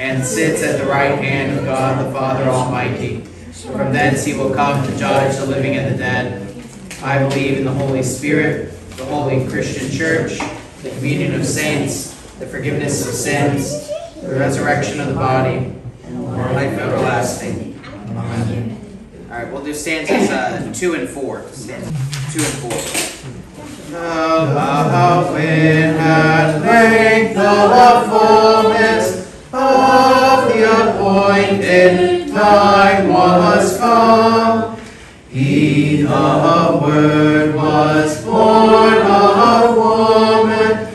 and sits at the right hand of God the Father Almighty. From thence he will come to judge the living and the dead. I believe in the Holy Spirit, the holy Christian church, the communion of saints, the forgiveness of sins, the resurrection of the body, and life everlasting. Amen. All right, we'll do stanzas uh, two and four. Two and four. When at length the fullness of the appointed time was come, he, the Word, was born of woman,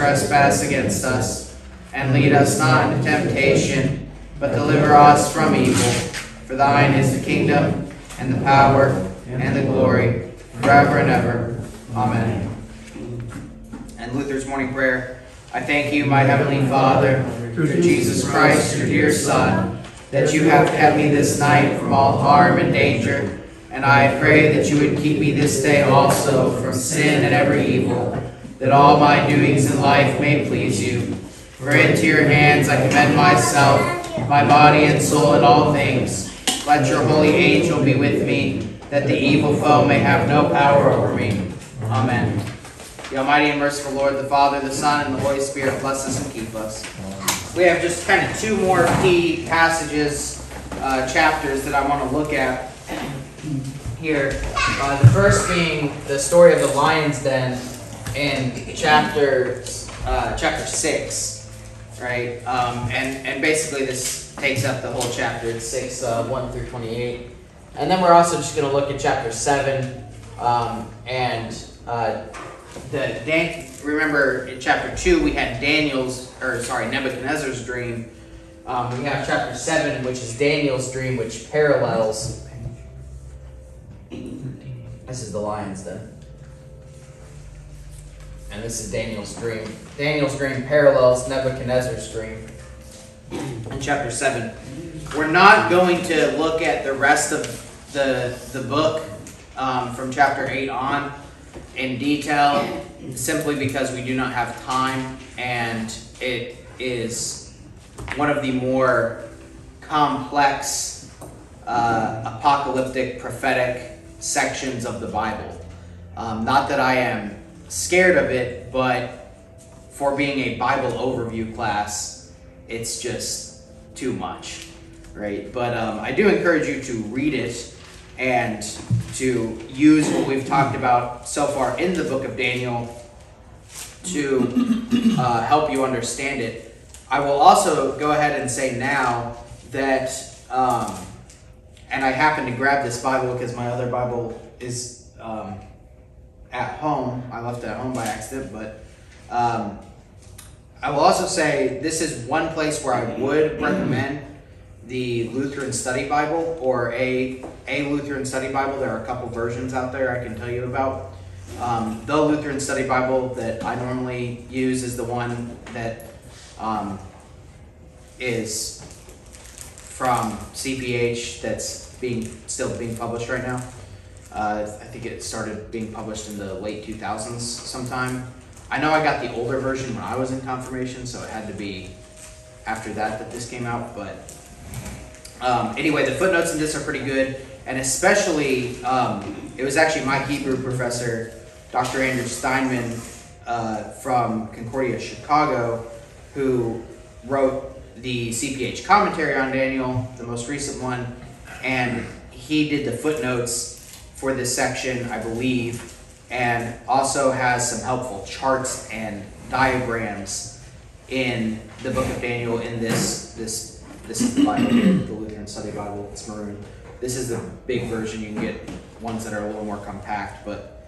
trespass against us. And lead us not into temptation, but deliver us from evil. For thine is the kingdom, and the power, and the glory, forever and ever. Amen. And Luther's morning prayer. I thank you, my heavenly Father, through Jesus Christ, your dear Son, that you have kept me this night from all harm and danger. And I pray that you would keep me this day also from sin and every evil, that all my doings in life may please you. For into your hands I commend myself, my body and soul and all things. Let your holy angel be with me, that the evil foe may have no power over me. Amen. The Almighty and merciful Lord, the Father, the Son, and the Holy Spirit bless us and keep us. We have just kind of two more key passages, uh, chapters that I want to look at here. Uh, the first being the story of the lion's den in chapter uh, chapter six, right? Um, and and basically this takes up the whole chapter. It's six uh, one through twenty eight, and then we're also just going to look at chapter seven um, and. Uh, the Dan, remember in chapter two we had Daniel's or sorry Nebuchadnezzar's dream. Um, we have chapter seven, which is Daniel's dream, which parallels. This is the lion's den, and this is Daniel's dream. Daniel's dream parallels Nebuchadnezzar's dream. In chapter seven, we're not going to look at the rest of the the book um, from chapter eight on in detail simply because we do not have time and it is one of the more complex uh, apocalyptic prophetic sections of the Bible. Um, not that I am scared of it, but for being a Bible overview class, it's just too much, right? But um, I do encourage you to read it and to use what we've talked about so far in the book of Daniel to uh, help you understand it. I will also go ahead and say now that, um, and I happen to grab this Bible because my other Bible is um, at home. I left it at home by accident, but um, I will also say this is one place where I would recommend the Lutheran Study Bible or a a Lutheran Study Bible. There are a couple versions out there I can tell you about. Um, the Lutheran Study Bible that I normally use is the one that um, is from CPH that's being still being published right now. Uh, I think it started being published in the late 2000s sometime. I know I got the older version when I was in confirmation, so it had to be after that that this came out. But um, anyway, the footnotes in this are pretty good, and especially um, it was actually my Hebrew professor, Dr. Andrew Steinmann uh, from Concordia, Chicago, who wrote the CPH commentary on Daniel, the most recent one, and he did the footnotes for this section, I believe, and also has some helpful charts and diagrams in the book of Daniel in this this this Bible the Lutheran Study Bible. It's maroon. This is the big version. You can get ones that are a little more compact, but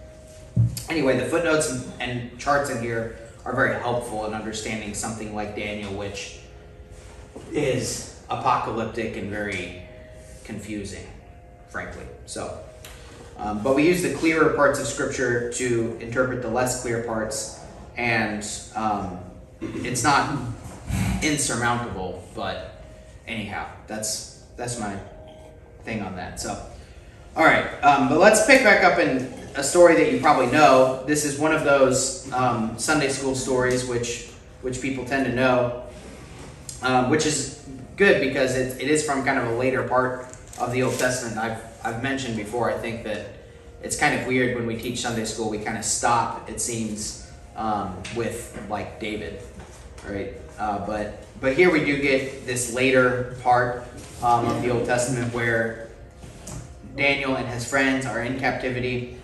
anyway, the footnotes and charts in here are very helpful in understanding something like Daniel, which is apocalyptic and very confusing, frankly. So. Um, but we use the clearer parts of Scripture to interpret the less clear parts, and um, it's not insurmountable. But anyhow, that's that's my thing on that. So, all right, um, but let's pick back up in a story that you probably know. This is one of those um, Sunday school stories which which people tend to know, um, which is good because it, it is from kind of a later part of the Old Testament. I've I've mentioned before, I think that it's kind of weird when we teach Sunday school, we kind of stop, it seems, um, with like David, right? Uh, but but here we do get this later part um, of the Old Testament where Daniel and his friends are in captivity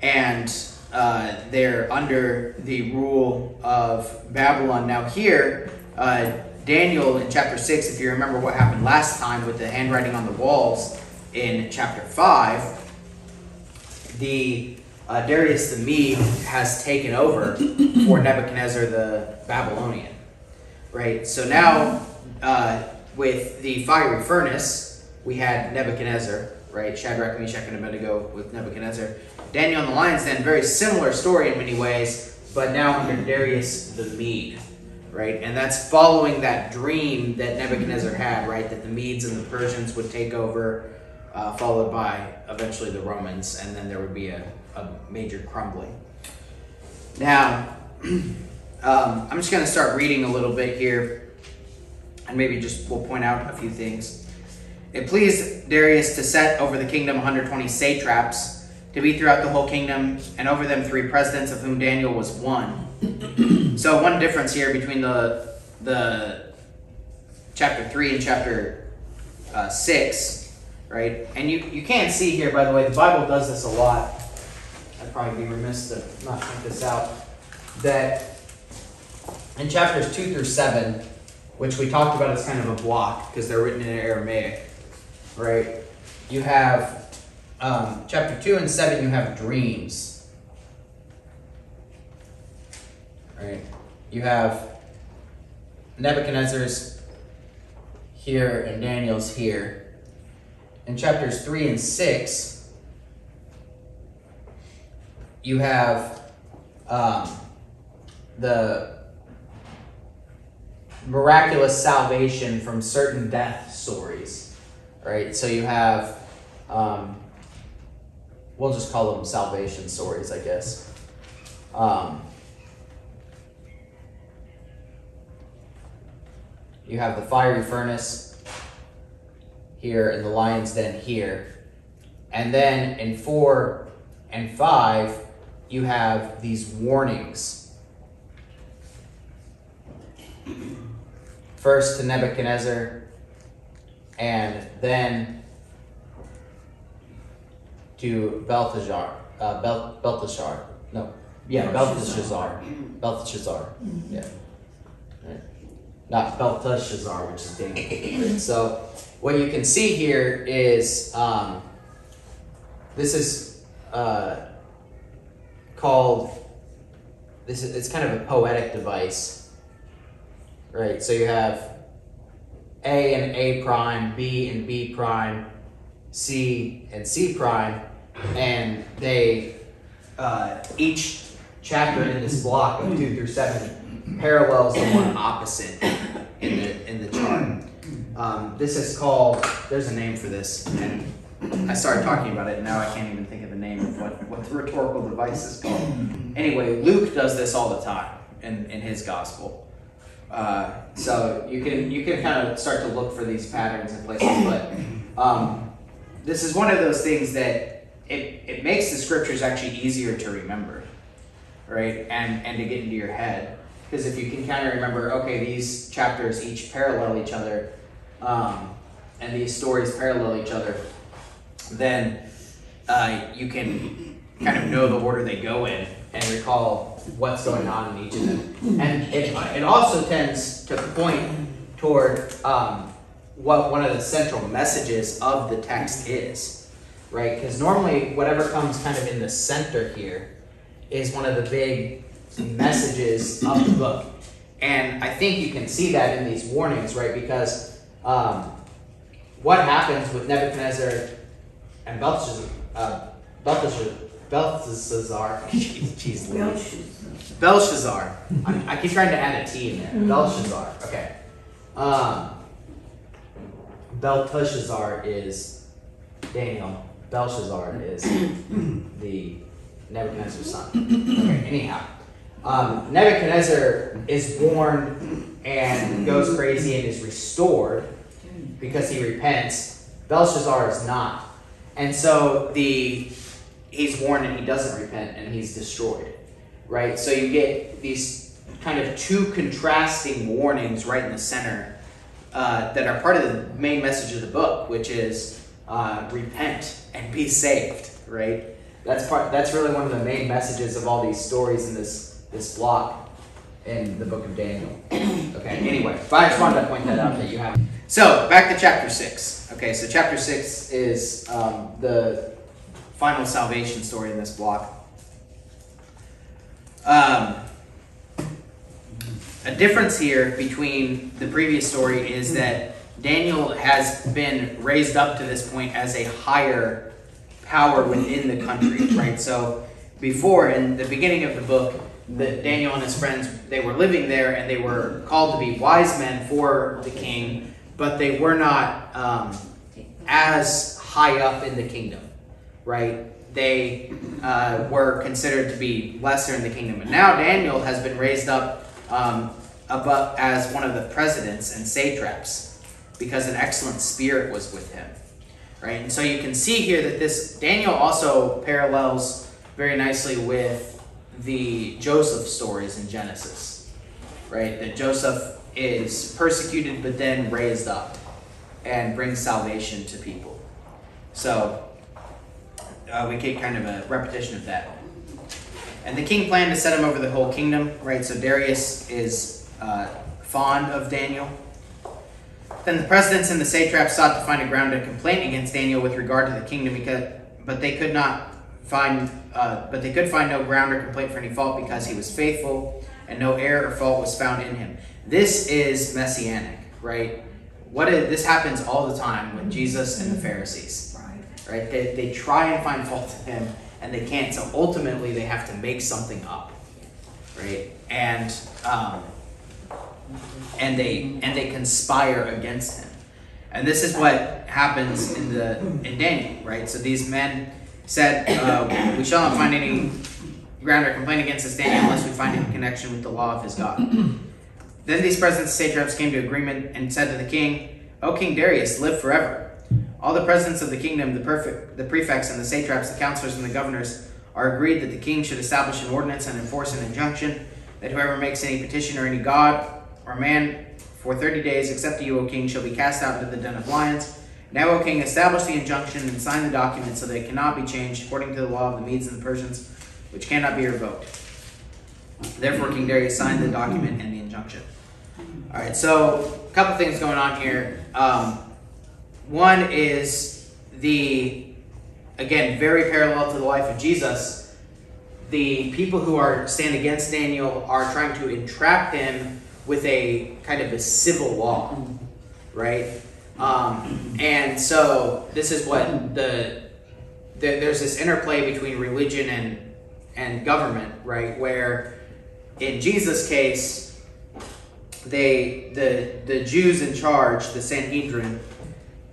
and uh, they're under the rule of Babylon. Now, here, uh, Daniel in chapter 6, if you remember what happened last time with the handwriting on the walls, in chapter 5, the uh, Darius the Mede has taken over for Nebuchadnezzar the Babylonian. Right? So now, uh, with the fiery furnace, we had Nebuchadnezzar, right? Shadrach, Meshach, and Abednego with Nebuchadnezzar. Daniel and the Lions, then, very similar story in many ways, but now under Darius the Mede, right? And that's following that dream that Nebuchadnezzar had, right? That the Medes and the Persians would take over uh, followed by eventually the Romans, and then there would be a, a major crumbling. Now, um, I'm just going to start reading a little bit here, and maybe just we'll point out a few things. It pleased Darius to set over the kingdom 120 satraps to be throughout the whole kingdom, and over them three presidents, of whom Daniel was one. so one difference here between the the chapter three and chapter uh, six right? And you, you can't see here, by the way, the Bible does this a lot. I'd probably be remiss to not point this out. That in chapters 2 through 7, which we talked about as kind of a block because they're written in Aramaic, right? You have um, chapter 2 and 7, you have dreams, right? You have Nebuchadnezzar's here and Daniel's here in chapters 3 and 6, you have um, the miraculous salvation from certain death stories, right? So you have, um, we'll just call them salvation stories, I guess. Um, you have the fiery furnace, here and the lion's den here. And then in four and five, you have these warnings. First to Nebuchadnezzar, and then to Belteshazzar. Uh, Bel- Belteshazzar. No. Yeah, Belteshazzar. Belteshazzar. Yeah. Right. Not Belteshazzar, which is Daniel. So what you can see here is um, this is uh, called this is it's kind of a poetic device right? So you have A and A prime, B and B prime, C and C prime, and they uh, each chapter in this block of two through seven parallels the one opposite in the in the chart. Um, this is called. There's a name for this, and I started talking about it, and now I can't even think of the name of what, what the rhetorical device is called. Anyway, Luke does this all the time in, in his gospel. Uh, so you can you can kind of start to look for these patterns and places, but um, this is one of those things that it, it makes the scriptures actually easier to remember, right? And and to get into your head. Because if you can kind of remember, okay, these chapters each parallel each other, um, and these stories parallel each other, then uh, you can kind of know the order they go in and recall what's going on in each of them. And it, it also tends to point toward um, what one of the central messages of the text is, right? Because normally, whatever comes kind of in the center here is one of the big messages of the book. And I think you can see that in these warnings, right? Because um, what happens with Nebuchadnezzar and Belshazzar, uh, Belshazzar, Belshazzar, jeez. Belshazzar. I, I keep trying to add a T in there. Belshazzar. Okay. Um, Belteshazzar is Daniel. Belshazzar is the Nebuchadnezzar's son. Okay. Anyhow, um, Nebuchadnezzar is born and goes crazy and is restored because he repents. Belshazzar is not. And so the he's warned and he doesn't repent and he's destroyed. Right? So you get these kind of two contrasting warnings right in the center uh, that are part of the main message of the book, which is uh, repent and be saved. Right? That's part. That's really one of the main messages of all these stories in this this block in the book of Daniel. Okay. Anyway, but I just wanted to point that out that you have. So back to chapter six. Okay. So chapter six is um, the final salvation story in this block. Um, a difference here between the previous story is that Daniel has been raised up to this point as a higher power within the country, right? So before, in the beginning of the book, that Daniel and his friends they were living there and they were called to be wise men for the king, but they were not um, as high up in the kingdom, right? They uh, were considered to be lesser in the kingdom, and now Daniel has been raised up um, above as one of the presidents and satraps because an excellent spirit was with him, right? And so you can see here that this Daniel also parallels very nicely with the Joseph stories in Genesis, right? That Joseph is persecuted but then raised up and brings salvation to people. So uh, we get kind of a repetition of that. And the king planned to set him over the whole kingdom, right? So Darius is uh, fond of Daniel. Then the presidents and the satraps sought to find a ground of complaint against Daniel with regard to the kingdom, because, but they could not find, uh, but they could find no ground or complaint for any fault because he was faithful, and no error or fault was found in him. This is messianic, right? What is, this happens all the time with Jesus and the Pharisees, right? They, they try and find fault in him, and they can't. So ultimately, they have to make something up, right? And um, and they and they conspire against him. And this is what happens in the in Daniel, right? So these men said, uh, "We shall not find any ground or complaint against this Daniel unless we find any connection with the law of his God." then these presidents and satraps came to agreement and said to the king, "O King Darius, live forever." All the presidents of the kingdom, the, perfect, the prefects and the satraps, the counselors and the governors are agreed that the king should establish an ordinance and enforce an injunction that whoever makes any petition or any god or man for 30 days, except you, O king, shall be cast out into the den of lions. Now, O king, establish the injunction and sign the document so that it cannot be changed according to the law of the Medes and the Persians, which cannot be revoked. Therefore, King Darius signed the document and the injunction. All right, so a couple things going on here. Um, one is the, again, very parallel to the life of Jesus. The people who are stand against Daniel are trying to entrap him with a kind of a civil law, right? Um, and so this is what the, the there's this interplay between religion and and government, right? Where in Jesus' case, they the the Jews in charge, the Sanhedrin,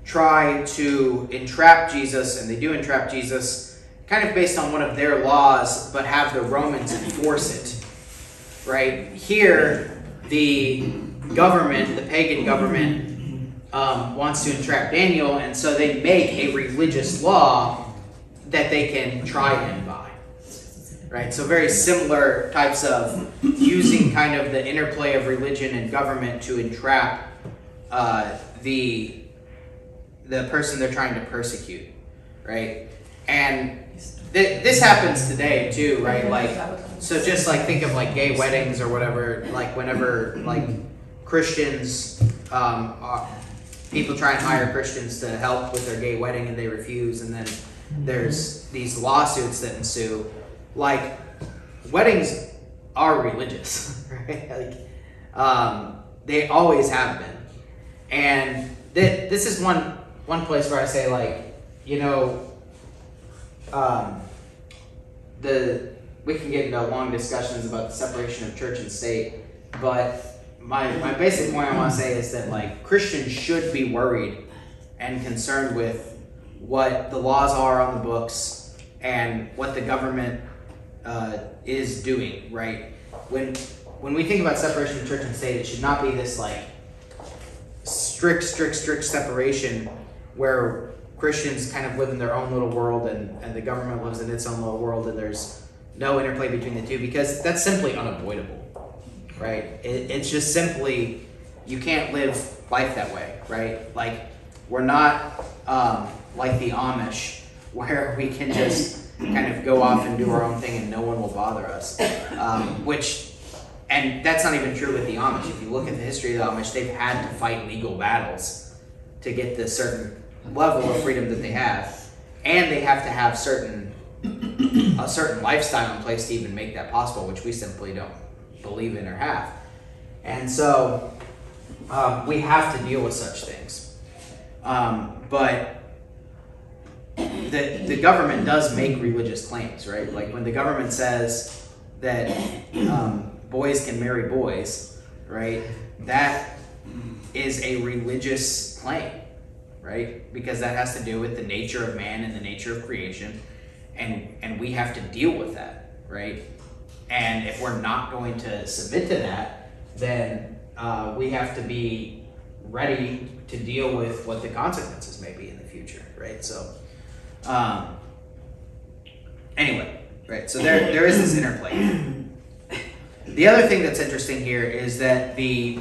try to entrap Jesus, and they do entrap Jesus, kind of based on one of their laws, but have the Romans enforce it. Right here, the government, the pagan government, um, wants to entrap Daniel, and so they make a religious law that they can try him by right? So very similar types of using kind of the interplay of religion and government to entrap uh, the the person they're trying to persecute, right? And th- this happens today too, right? Like, so just like think of like gay weddings or whatever. Like whenever like Christians, um, are, people try and hire Christians to help with their gay wedding and they refuse, and then there's these lawsuits that ensue like weddings are religious, right? Like um, they always have been, and th- this is one one place where I say like you know um, the we can get into long discussions about the separation of church and state, but my my basic point I want to say is that like Christians should be worried and concerned with what the laws are on the books and what the government uh, is doing, right? When when we think about separation of church and state, it should not be this like strict, strict, strict separation where Christians kind of live in their own little world and, and the government lives in its own little world and there's no interplay between the two because that's simply unavoidable, right? It, it's just simply, you can't live life that way, right? Like, we're not um, like the Amish where we can just kind of go off and do our own thing and no one will bother us. Um, which, and that's not even true with the Amish. If you look at the history of the Amish, they've had to fight legal battles to get the certain level of freedom that they have, and they have to have certain a certain lifestyle in place to even make that possible, which we simply don't believe in or have. And so um, we have to deal with such things. Um, but the, the government does make religious claims, right? Like when the government says that um, boys can marry boys, right? That is a religious claim, right? Because that has to do with the nature of man and the nature of creation, and and we have to deal with that, right? And if we're not going to submit to that, then uh, we have to be ready to deal with what the consequences may be in the future, right? So. Um, anyway, right. So there, there is this interplay. The other thing that's interesting here is that the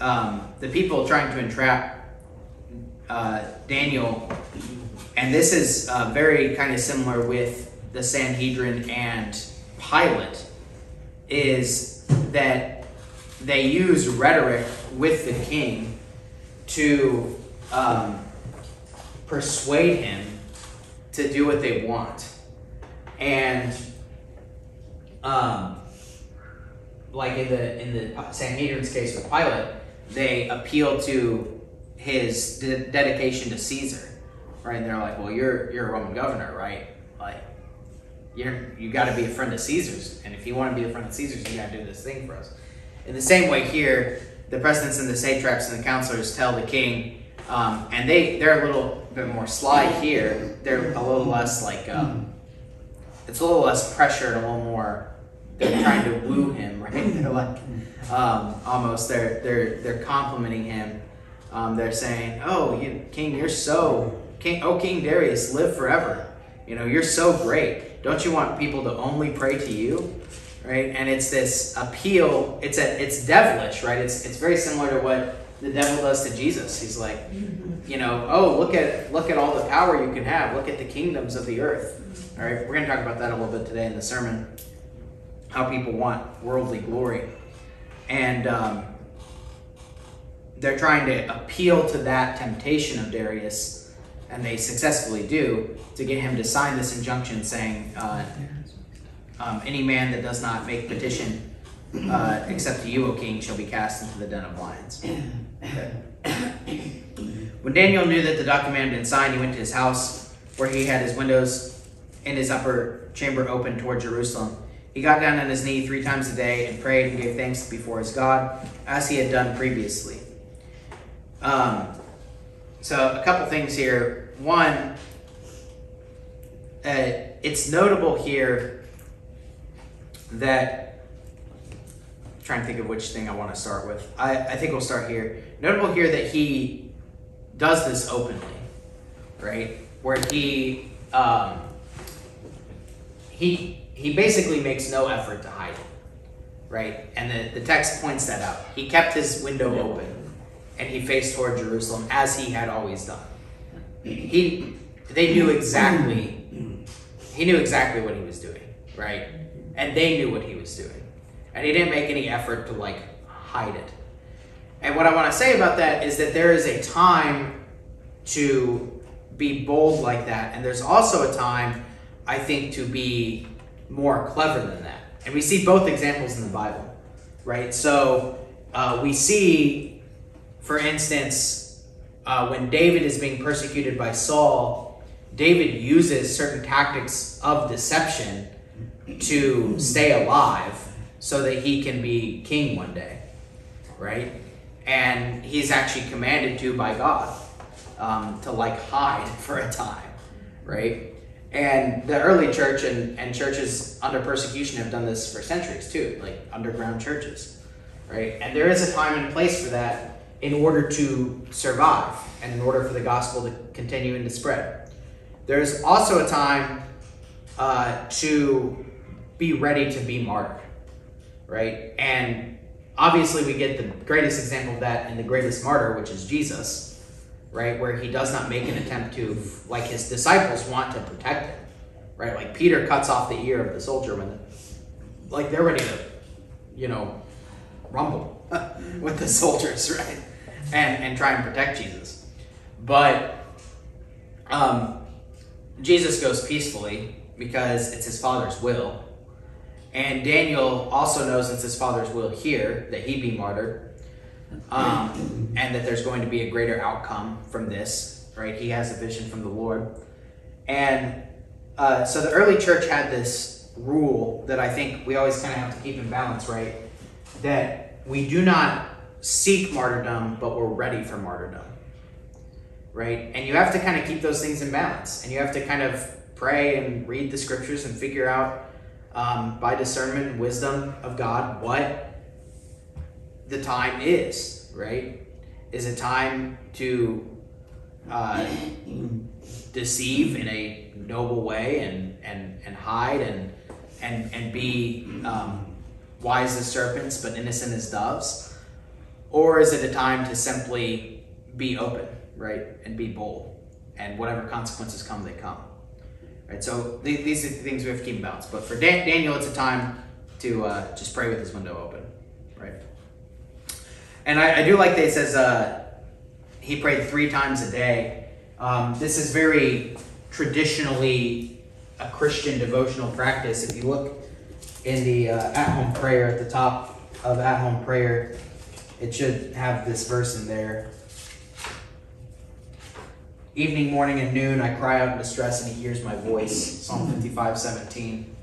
um, the people trying to entrap uh, Daniel, and this is uh, very kind of similar with the Sanhedrin and Pilate, is that they use rhetoric with the king to um, persuade him to do what they want. And um, like in the in the Sanhedrin's case with Pilate, they appeal to his de- dedication to Caesar, right? And they're like, "Well, you're you're a Roman governor, right? Like, you're you got to be a friend of Caesar's, and if you want to be a friend of Caesar's, you got to do this thing for us." In the same way, here, the presidents and the satraps and the counselors tell the king, um, and they they're a little bit more sly here. They're a little less like um, it's a little less pressure and a little more. They're trying to woo him, right? They're like um, almost they're they're they're complimenting him. Um, they're saying, "Oh, you, King, you're so King. Oh, King Darius, live forever. You know, you're so great. Don't you want people to only pray to you?" Right? And it's this appeal. It's a it's devilish, right? It's it's very similar to what the devil does to Jesus. He's like, you know, oh look at look at all the power you can have. Look at the kingdoms of the earth. All right, we're going to talk about that a little bit today in the sermon. How people want worldly glory, and um, they're trying to appeal to that temptation of Darius, and they successfully do to get him to sign this injunction saying, uh, um, "Any man that does not make petition uh, except you, O king, shall be cast into the den of lions. When Daniel knew that the document had been signed, he went to his house, where he had his windows in his upper chamber open toward Jerusalem. He got down on his knee three times a day and prayed and gave thanks before his God, as he had done previously. Um, so, a couple things here. One, uh, it's notable here that I'm trying to think of which thing I want to start with. I, I think we'll start here. Notable here that he does this openly, right? Where he um, he he basically makes no effort to hide it, right? And the, the text points that out. He kept his window open, and he faced toward Jerusalem as he had always done. He they knew exactly he knew exactly what he was doing, right? And they knew what he was doing, and he didn't make any effort to like hide it. And what I want to say about that is that there is a time to be bold like that, and there's also a time, I think, to be more clever than that. And we see both examples in the Bible, right? So uh, we see, for instance, uh, when David is being persecuted by Saul, David uses certain tactics of deception to stay alive so that he can be king one day, right? and he's actually commanded to by God um, to like hide for a time, right? And the early church and, and churches under persecution have done this for centuries too, like underground churches, right? And there is a time and place for that in order to survive and in order for the gospel to continue and to spread. There's also a time uh, to be ready to be martyred, right? And obviously we get the greatest example of that in the greatest martyr, which is Jesus, right? Where he does not make an attempt to, like his disciples want to protect him, right? Like Peter cuts off the ear of the soldier when, like they're ready to, you know, rumble with the soldiers, right? And and try and protect Jesus, but um, Jesus goes peacefully because it's his Father's will and Daniel also knows it's his father's will here that he be martyred, um, and that there's going to be a greater outcome from this, right? He has a vision from the Lord. And uh, so the early church had this rule that I think we always kind of have to keep in balance, right? That we do not seek martyrdom, but we're ready for martyrdom, right? And you have to kind of keep those things in balance, and you have to kind of pray and read the scriptures and figure out um, by discernment and wisdom of God what the time is, right? Is it time to uh, deceive in a noble way and, and, and hide and, and, and be um, wise as serpents but innocent as doves? Or is it a time to simply be open, right? And be bold. And whatever consequences come, they come. Right, so th- these are the things we have to keep in balance. But for Dan- Daniel, it's a time to uh, just pray with his window open, right? And I, I do like that it says uh, he prayed three times a day. Um, this is very traditionally a Christian devotional practice. If you look in the uh, at-home prayer at the top of at-home prayer, it should have this verse in there. Evening, morning, and noon, I cry out in distress, and he hears my voice. Psalm 55, 17.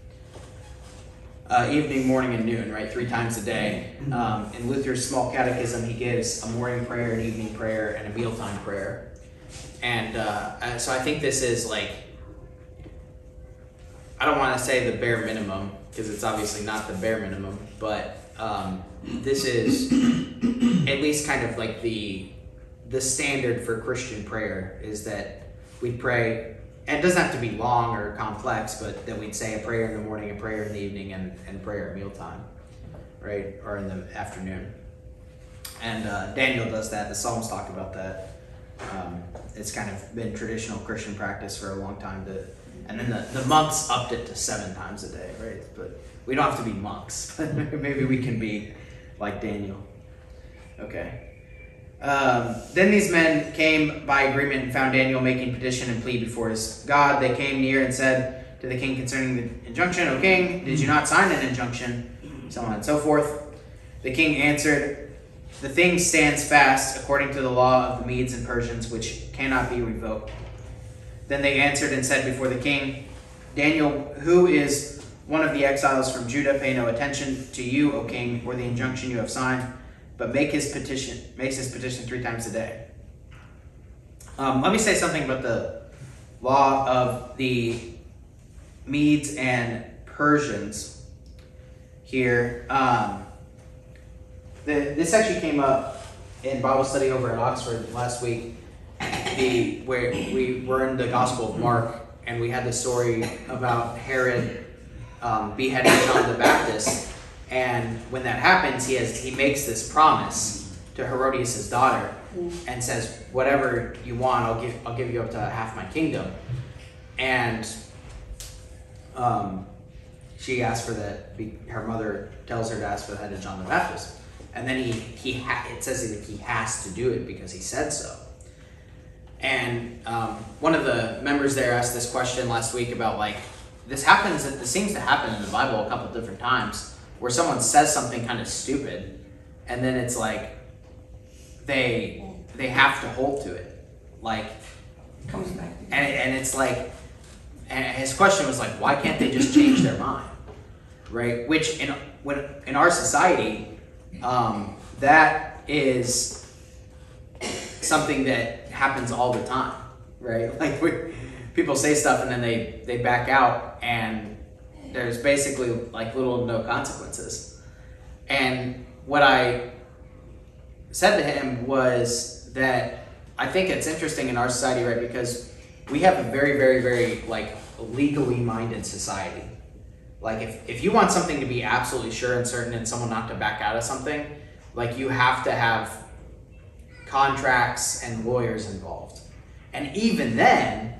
Uh, evening, morning, and noon, right? Three times a day. Um, in Luther's small catechism, he gives a morning prayer, an evening prayer, and a mealtime prayer. And uh, so I think this is like, I don't want to say the bare minimum, because it's obviously not the bare minimum, but um, this is at least kind of like the the standard for Christian prayer is that we pray, and it doesn't have to be long or complex, but that we'd say a prayer in the morning, a prayer in the evening, and, and prayer at mealtime, right? Or in the afternoon. And uh, Daniel does that. The Psalms talk about that. Um, it's kind of been traditional Christian practice for a long time to, and then the, the monks upped it to seven times a day, right? But we don't have to be monks. Maybe we can be like Daniel. Okay. Um, then these men came by agreement and found Daniel making petition and plea before his God. They came near and said to the king concerning the injunction, O king, did you not sign an injunction so on and so forth. The king answered, The thing stands fast according to the law of the Medes and Persians, which cannot be revoked. Then they answered and said before the king, Daniel, who is one of the exiles from Judah, pay no attention to you, O king, or the injunction you have signed, but make his petition makes his petition three times a day. Um, let me say something about the law of the Medes and Persians here. Um, the, this actually came up in Bible study over at Oxford last week. The where we were in the Gospel of Mark, and we had the story about Herod um, beheading John the Baptist. And when that happens, he has he makes this promise to Herodias' daughter, and says, "Whatever you want, I'll give I'll give you up to half my kingdom." And um, she asks for that. Her mother tells her to ask for the head of John the Baptist, and then he he ha- it says that he has to do it because he said so. And um, one of the members there asked this question last week about like this happens. It seems to happen in the Bible a couple different times where someone says something kind of stupid, and then it's like they they have to hold to it, like Comes back. and, and it's like and his question was like why can't they just change their mind right which in when in our society um, that is something that happens all the time right like we, people say stuff and then they they back out and there's basically like little no consequences and what i said to him was that I think it's interesting in our society, right? Because we have a very, very, very like legally minded society. Like if, if you want something to be absolutely sure and certain and someone not to back out of something, like you have to have contracts and lawyers involved. And even then,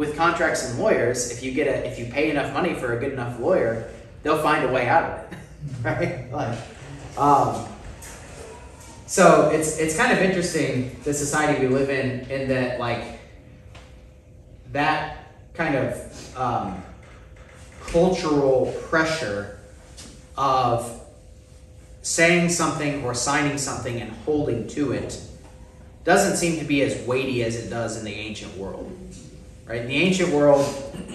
with contracts and lawyers, if you get a if you pay enough money for a good enough lawyer, they'll find a way out of it. right? Like um, so it's it's kind of interesting the society we live in in that like that kind of um, cultural pressure of saying something or signing something and holding to it doesn't seem to be as weighty as it does in the ancient world right in the ancient world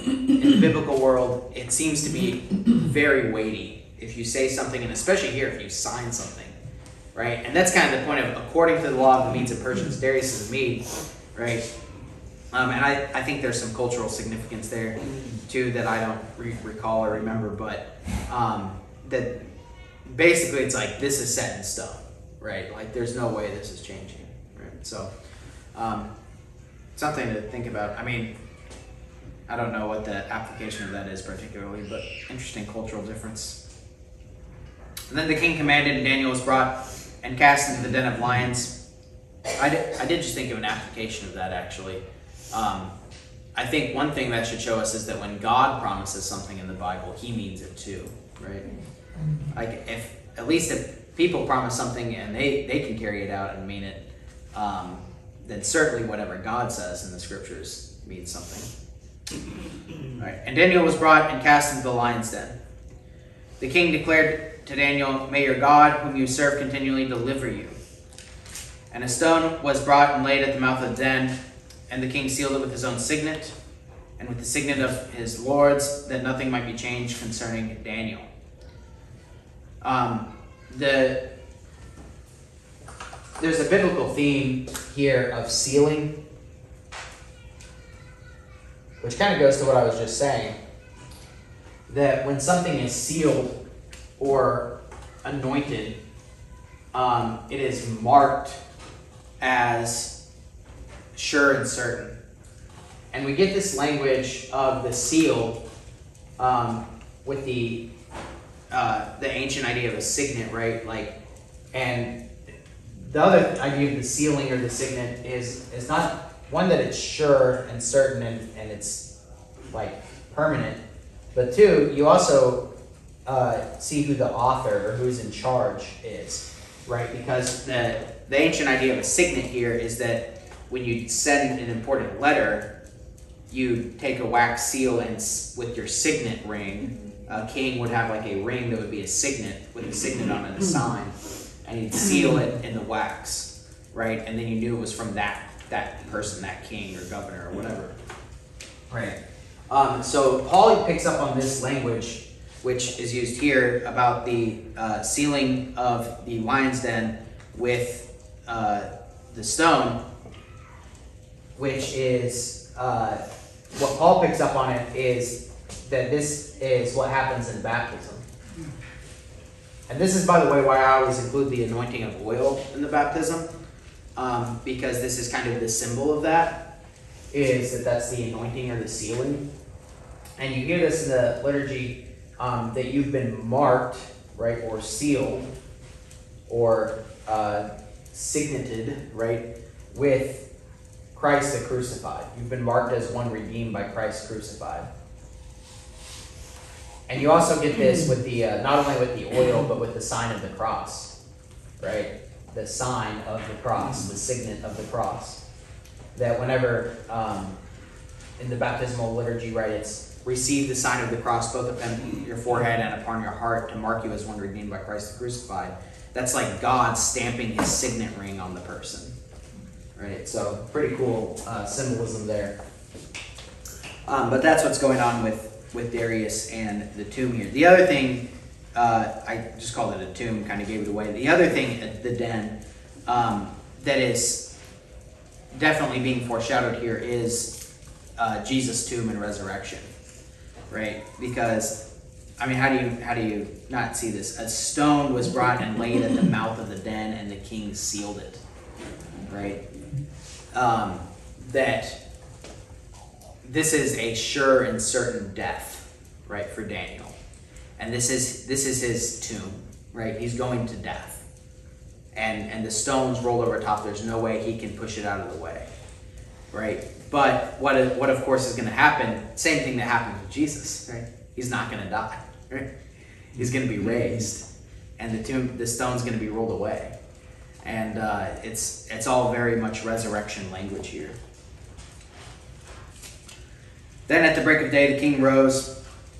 in the biblical world it seems to be very weighty if you say something and especially here if you sign something right? And that's kind of the point of according to the law of the Medes and Persians, Darius is a Mede, right? Um, and I, I think there's some cultural significance there too that I don't re- recall or remember, but um, that basically it's like this is set in stone, right? Like there's no way this is changing, right? So um, something to think about. I mean, I don't know what the application of that is particularly, but interesting cultural difference. And then the king commanded, and Daniel was brought and cast into the den of lions. I did, I did just think of an application of that actually. Um, I think one thing that should show us is that when God promises something in the Bible, He means it too, right? Like if at least if people promise something and they they can carry it out and mean it, um, then certainly whatever God says in the Scriptures means something. Right. And Daniel was brought and cast into the lion's den. The king declared to Daniel, May your God, whom you serve continually, deliver you. And a stone was brought and laid at the mouth of the den, and the king sealed it with his own signet, and with the signet of his lords, that nothing might be changed concerning Daniel. Um, the there's a biblical theme here of sealing, which kind of goes to what I was just saying. That when something is sealed or anointed, um, it is marked as sure and certain. And we get this language of the seal um, with the uh, the ancient idea of a signet, right? Like, and the other idea of the sealing or the signet is is not one that it's sure and certain and, and it's like permanent, but two, you also uh, see who the author or who's in charge is, right? Because the the ancient idea of a signet here is that when you send an important letter, you take a wax seal and with your signet ring, a king would have like a ring that would be a signet with a signet on it, a sign, and he'd seal it in the wax, right? And then you knew it was from that that person, that king or governor or whatever. Right. Um, so Paul picks up on this language, which is used here about the uh, sealing of the lion's den with uh, the stone, which is uh, what Paul picks up on it is that this is what happens in baptism. And this is, by the way, why I always include the anointing of oil in the baptism, um, because this is kind of the symbol of that, is that that's the anointing or the sealing. And you hear this in the liturgy um, that you've been marked, right, or sealed, or uh, signeted, right, with Christ the crucified. You've been marked as one redeemed by Christ crucified. And you also get this with the uh, not only with the oil, but with the sign of the cross, right? The sign of the cross, the signet of the cross. That whenever um, in the baptismal liturgy, right, it's receive the sign of the cross both upon your forehead and upon your heart to mark you as one redeemed by Christ the crucified. That's like God stamping His signet ring on the person, right? So pretty cool uh, symbolism there. Um, but that's what's going on with with Darius and the tomb here. The other thing, uh, I just called it a tomb, kind of gave it away. The other thing, at the den, um, that is definitely being foreshadowed here is uh, Jesus' tomb and resurrection, right? Because I mean, how do you how do you not see this? A stone was brought and laid at the mouth of the den, and the king sealed it, right? Um, that this is a sure and certain death, right, for Daniel. And this is this is his tomb, right? He's going to death. And and the stones roll over top. There's no way he can push it out of the way. Right? But what what of course is gonna happen, same thing that happened with Jesus, right? He's not gonna die. Right? He's gonna be raised. And the tomb the stone's gonna be rolled away. And uh, it's it's all very much resurrection language here. Then at the break of day, the king rose.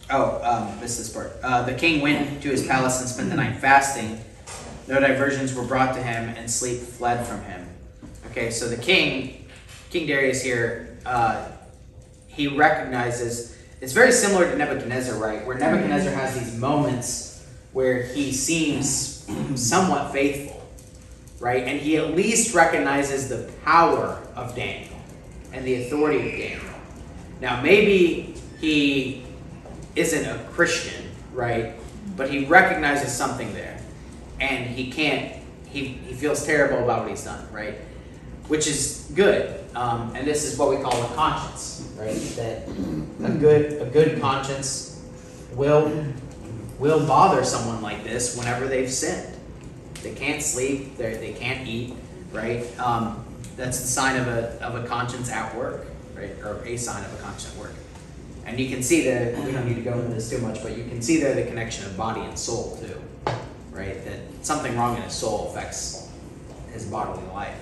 Oh, um, this part. Uh, the king went to his palace and spent the night fasting. No diversions were brought to him, and sleep fled from him. Okay, so the king, King Darius here, uh, he recognizes it's very similar to Nebuchadnezzar, right? Where Nebuchadnezzar has these moments where he seems somewhat faithful, right? And he at least recognizes the power of Daniel and the authority of Daniel. Now, maybe he isn't a Christian, right? But he recognizes something there. And he can't, he, he feels terrible about what he's done, right? Which is good. Um, and this is what we call a conscience, right? That a good, a good conscience will, will bother someone like this whenever they've sinned. They can't sleep, they they can't eat, right? Um, that's the sign of a, of a conscience at work right? Or a sign of a conscience at work. And you can see that, we don't need to go into this too much, but you can see there the connection of body and soul too, right? That something wrong in his soul affects his bodily life.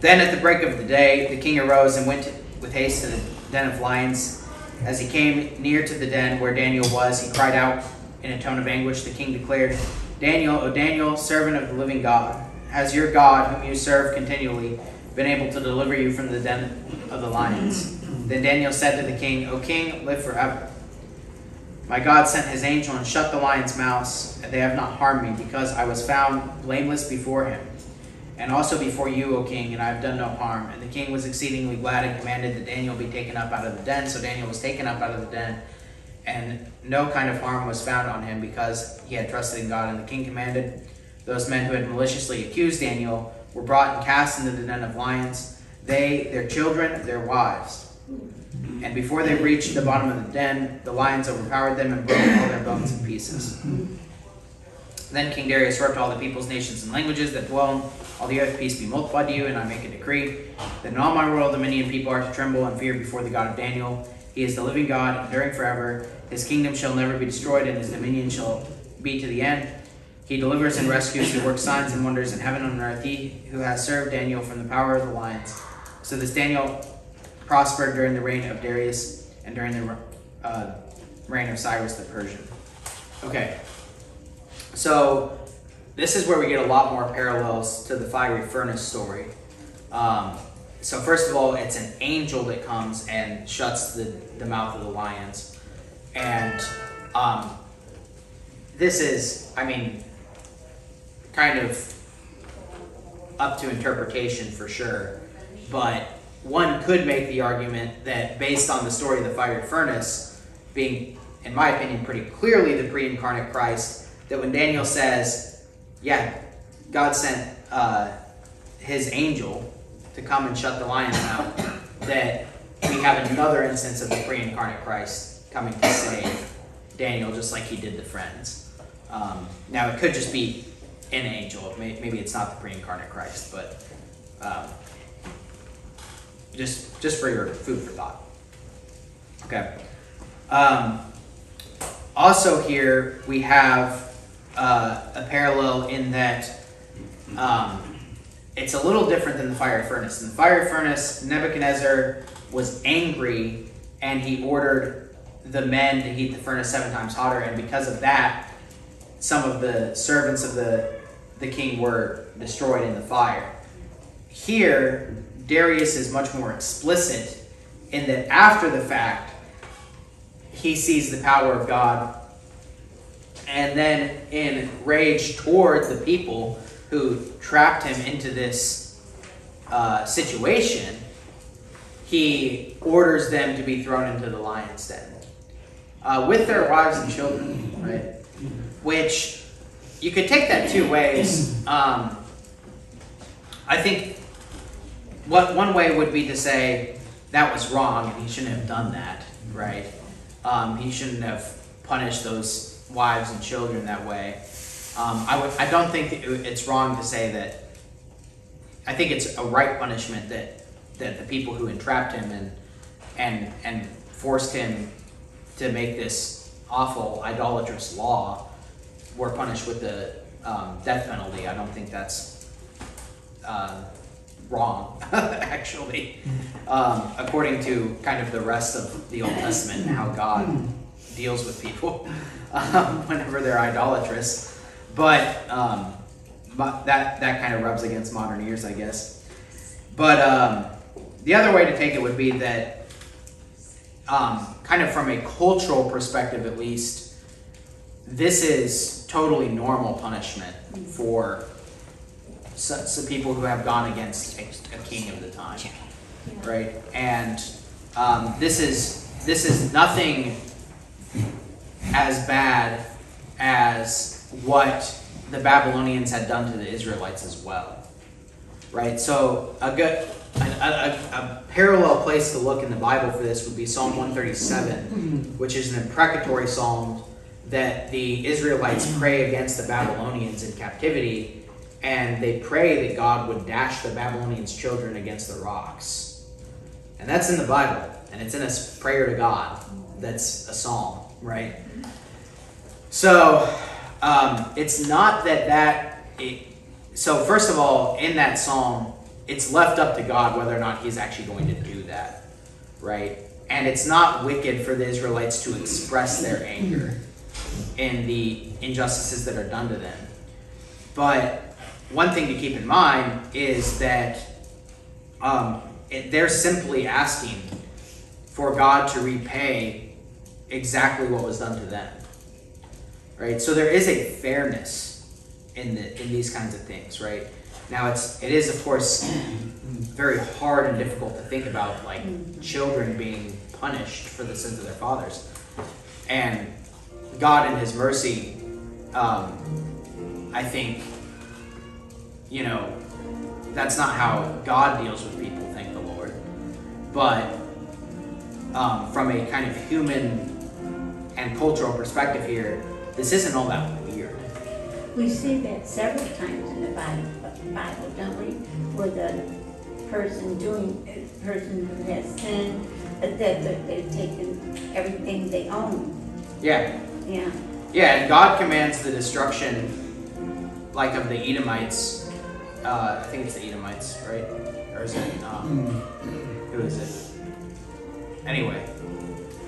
Then at the break of the day, the king arose and went with haste to the den of lions. As he came near to the den where Daniel was, he cried out in a tone of anguish. The king declared, Daniel, O Daniel, servant of the living God, has your God, whom you serve continually, been able to deliver you from the den of the lions. Then Daniel said to the king, O king, live forever. My God sent his angel and shut the lions' mouths, and they have not harmed me, because I was found blameless before him, and also before you, O king, and I have done no harm. And the king was exceedingly glad and commanded that Daniel be taken up out of the den. So Daniel was taken up out of the den, and no kind of harm was found on him, because he had trusted in God. And the king commanded those men who had maliciously accused Daniel were brought and cast into the den of lions, they, their children, their wives. And before they reached the bottom of the den, the lions overpowered them and broke all their bones in pieces. Then King Darius wrote to all the peoples, nations, and languages that dwell in all the earth, peace be multiplied to you, and I make a decree that in all my royal dominion people are to tremble and fear before the God of Daniel. He is the living God, enduring forever. His kingdom shall never be destroyed, and his dominion shall be to the end. He delivers and rescues, he works signs and wonders in heaven and on earth. He who has served Daniel from the power of the lions. So this Daniel prospered during the reign of Darius and during the uh, reign of Cyrus the Persian. Okay, so this is where we get a lot more parallels to the fiery furnace story. Um, so first of all, it's an angel that comes and shuts the, the mouth of the lions. And um, this is, I mean, kind of up to interpretation for sure. But one could make the argument that based on the story of the fiery furnace being, in my opinion, pretty clearly the pre incarnate Christ, that when Daniel says, yeah, God sent uh, his angel to come and shut the lion's mouth, that we have another instance of the pre incarnate Christ coming to save Daniel just like he did the friends. Um, now, it could just be an angel. Maybe it's not the pre incarnate Christ, but. Um, just just for your food for thought. Okay. Um, also, here we have uh, a parallel in that um, it's a little different than the fire furnace. In the fire furnace, Nebuchadnezzar was angry and he ordered the men to heat the furnace seven times hotter, and because of that, some of the servants of the the king were destroyed in the fire. Here, Darius is much more explicit in that after the fact, he sees the power of God. And then, in rage toward the people who trapped him into this uh, situation, he orders them to be thrown into the lion's den uh, with their wives and children, right? Which you could take that two ways. Um, I think what one way would be to say that was wrong and he shouldn't have done that, right? Um, he shouldn't have punished those wives and children that way. Um, I would. I don't think it's wrong to say that. I think it's a right punishment that that the people who entrapped him and and and forced him to make this awful idolatrous law were punished with the um, death penalty. I don't think that's uh, wrong, actually, um, according to kind of the rest of the Old Testament and how God deals with people um, whenever they're idolatrous. But um, that that kind of rubs against modern ears, I guess. But um, the other way to take it would be that, um, kind of from a cultural perspective, at least, this is totally normal punishment for some, some people who have gone against a, a king of the time, right? And um, this is this is nothing as bad as what the Babylonians had done to the Israelites as well, right? So a good a, a, a, parallel place to look in the Bible for this would be Psalm 137, which is an imprecatory psalm that the Israelites pray against the Babylonians in captivity and they pray that God would dash the Babylonians' children against the rocks. And that's in the Bible, and it's in a prayer to God. That's a psalm, right? So um, it's not that that. It, so first of all, in that psalm, it's left up to God whether or not He's actually going to do that, right? And it's not wicked for the Israelites to express their anger in the injustices that are done to them. But one thing to keep in mind is that um, it, they're simply asking for God to repay exactly what was done to them. Right? So there is a fairness in the in these kinds of things, right? Now it's it is of course very hard and difficult to think about like children being punished for the sins of their fathers. And God in his mercy um, I think you know, that's not how God deals with people, thank the Lord. But um, from a kind of human and cultural perspective here, this isn't all that weird. We see that several times in the Bible, don't we? Where the person doing, person who has sinned, that they've taken everything they own. Yeah. Yeah. Yeah, and God commands the destruction, like of the Edomites, uh, I think it's the Edomites, right? Or is it, um, who is it? anyway,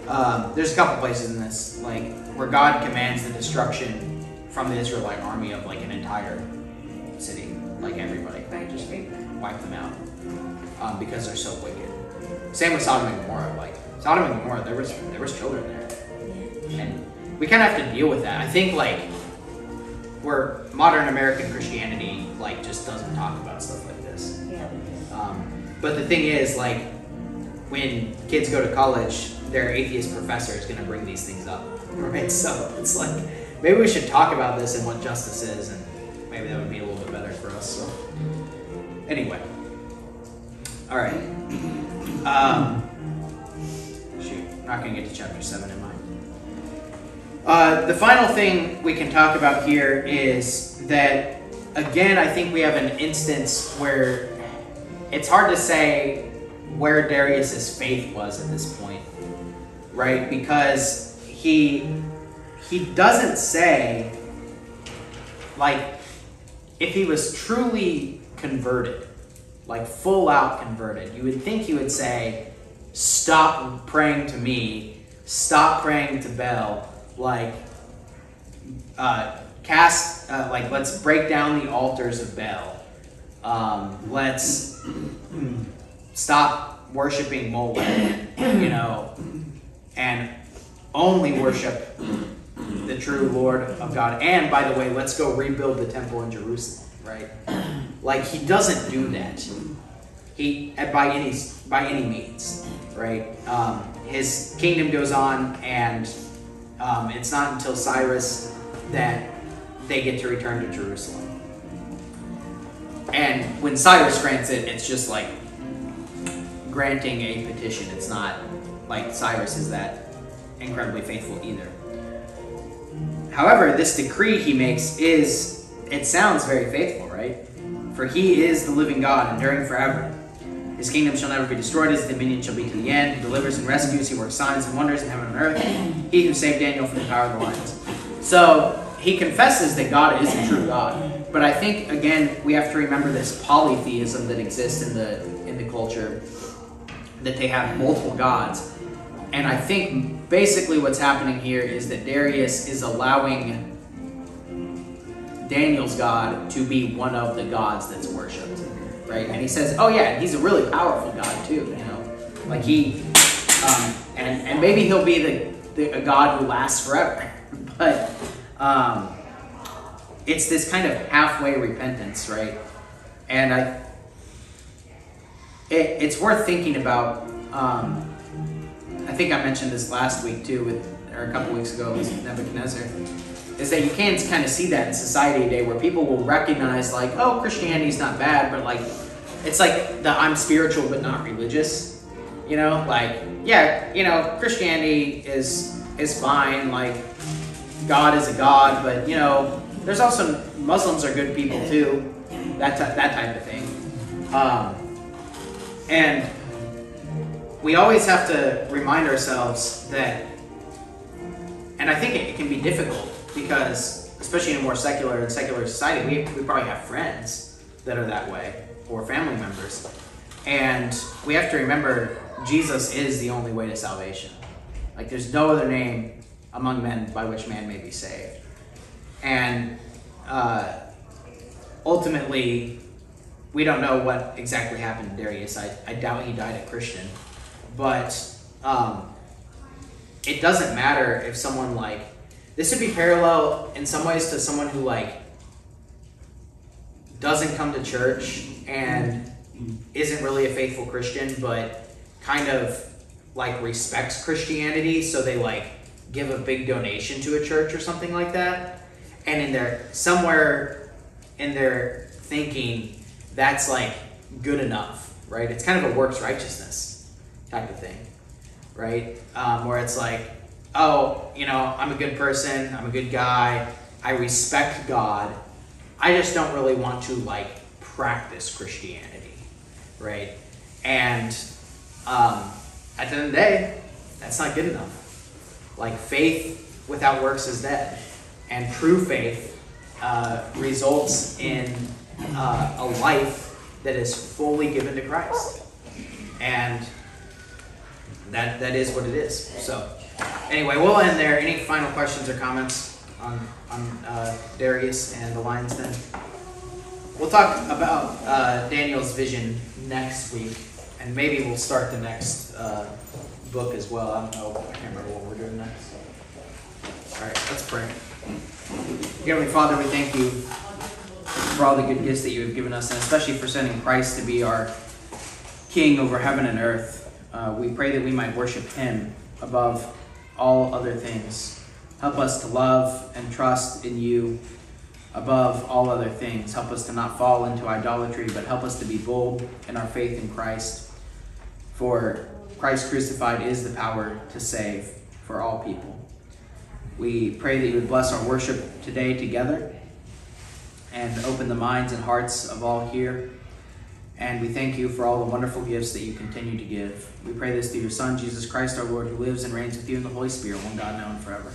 um, there's a couple places in this, like where God commands the destruction from the Israelite army of like an entire city, like everybody, Right, just right. wipe them out um, because they're so wicked. Same with Sodom and Gomorrah. Like Sodom and Gomorrah, there was there was children there, and we kind of have to deal with that. I think like where modern American Christianity like just doesn't talk about stuff like this. Yeah. Um, but the thing is, like, when kids go to college, their atheist professor is going to bring these things up, right? So it's like maybe we should talk about this and what justice is, and maybe that would be a little bit better for us. So anyway, all right. Um, shoot, not going to get to chapter seven, am I? Uh, the final thing we can talk about here is that again, I think we have an instance where it's hard to say where Darius's faith was at this point, right? Because he he doesn't say like if he was truly converted, like full out converted, you would think he would say, "Stop praying to me, stop praying to Bel, like uh, cast, uh, like let's break down the altars of Baal. Um, let's stop worshiping Molech, you know, and only worship the true Lord of God. And by the way, let's go rebuild the temple in Jerusalem, right? Like he doesn't do that. He by any by any means, right? Um, his kingdom goes on, and um, it's not until Cyrus that they get to return to Jerusalem. And when Cyrus grants it, it's just like granting a petition. It's not like Cyrus is that incredibly faithful either. However, this decree he makes is, it sounds very faithful, right? For he is the living God, enduring forever. His kingdom shall never be destroyed, his dominion shall be to the end. He delivers and rescues, he works signs and wonders in heaven and earth. He who saved Daniel from the power of the lions. So he confesses that God is a true God. But I think again we have to remember this polytheism that exists in the in the culture, that they have multiple gods. And I think basically what's happening here is that Darius is allowing Daniel's God to be one of the gods that's worshipped, right? And he says, "Oh yeah, he's a really powerful God too, you know, like he, um, and and maybe he'll be the, the a God who lasts forever, but um, it's this kind of halfway repentance, right? And I, it, it's worth thinking about." Um, I think I mentioned this last week too, with or a couple weeks ago with Nebuchadnezzar, is that you can kind of see that in society today, where people will recognize like, oh, Christianity's not bad, but like, it's like the I'm spiritual but not religious, you know, like yeah, you know, Christianity is is fine, like God is a God, but you know, there's also Muslims are good people too, that ty- that type of thing, um, and we always have to remind ourselves that, and I think it can be difficult because, especially in a more secular and secular society, we, we probably have friends that are that way or family members. And we have to remember Jesus is the only way to salvation. Like, there's no other name among men by which man may be saved. And uh, ultimately, we don't know what exactly happened to Darius. I, I doubt he died a Christian but um, it doesn't matter if someone like this would be parallel in some ways to someone who like doesn't come to church and isn't really a faithful Christian, but kind of like respects Christianity, so they like give a big donation to a church or something like that, and in their somewhere in their thinking, that's like good enough, right? It's kind of a works righteousness type of thing, right? Um, where it's like, oh, you know, I'm a good person, I'm a good guy, I respect God, I just don't really want to like practice Christianity, right? And um, at the end of the day, that's not good enough. Like faith without works is dead, and true faith uh, results in uh, a life that is fully given to Christ, and that that is what it is. So, anyway, we'll end there. Any final questions or comments on on uh, Darius and the Lions then? We'll talk about uh, Daniel's vision next week, and maybe we'll start the next uh, book as well. I don't know. I can't remember what we're doing next. All right, let's pray. Heavenly Father, we thank you for all the good gifts that you have given us, and especially for sending Christ to be our King over heaven and earth. Uh, we pray that we might worship Him above all other things. Help us to love and trust in you above all other things. Help us to not fall into idolatry, but help us to be bold in our faith in Christ. For Christ crucified is the power to save for all people. We pray that you would bless our worship today together and open the minds and hearts of all here. And we thank you for all the wonderful gifts that you continue to give. We pray this through your Son, Jesus Christ, our Lord, who lives and reigns with you in the Holy Spirit, one God now and forever.